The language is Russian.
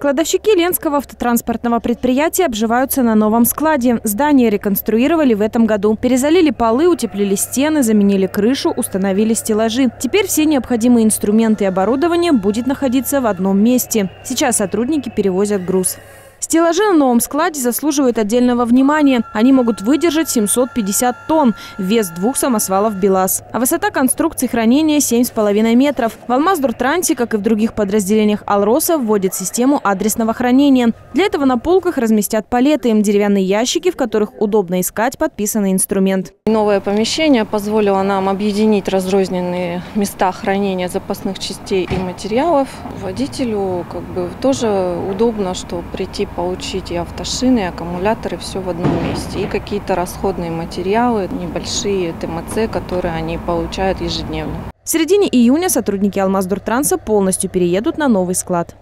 Кладовщики Ленского автотранспортного предприятия обживаются на новом складе. Здание реконструировали в этом году. Перезалили полы, утеплили стены, заменили крышу, установили стеллажи. Теперь все необходимые инструменты и оборудование будет находиться в одном месте. Сейчас сотрудники перевозят груз. Стеллажи на новом складе заслуживают отдельного внимания. Они могут выдержать 750 тонн, вес двух самосвалов БелАЗ. А высота конструкции хранения 7,5 метров. В Алмаздуртрансе, как и в других подразделениях Алроса, вводит систему адресного хранения. Для этого на полках разместят палеты, деревянные ящики, в которых удобно искать подписанный инструмент. Новое помещение позволило нам объединить разрозненные места хранения запасных частей и материалов. Водителю как бы тоже удобно, что прийти получить и автошины, и аккумуляторы, все в одном месте. И какие-то расходные материалы, небольшие ТМЦ, которые они получают ежедневно. В середине июня сотрудники Алмаздуртранса полностью переедут на новый склад.